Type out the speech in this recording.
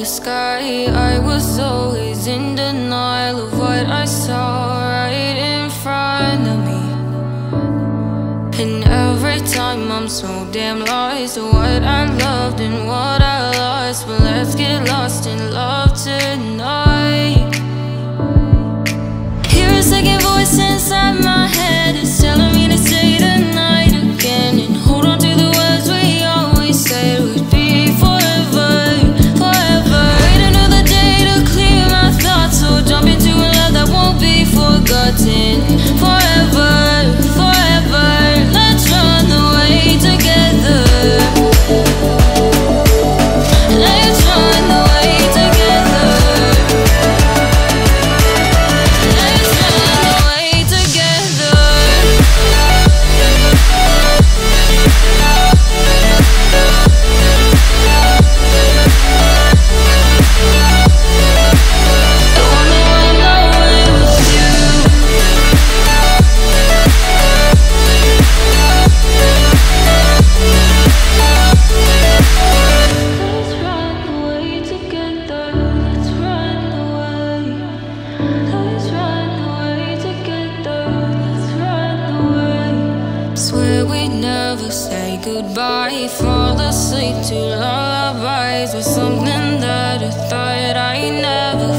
the sky. I was always in denial of what I saw right in front of me. And every time I'm so damn lost to What I loved and what I lost. But let's get lost in love tonight. Goodbye. Fall asleep to lullabies with something that I thought I'd never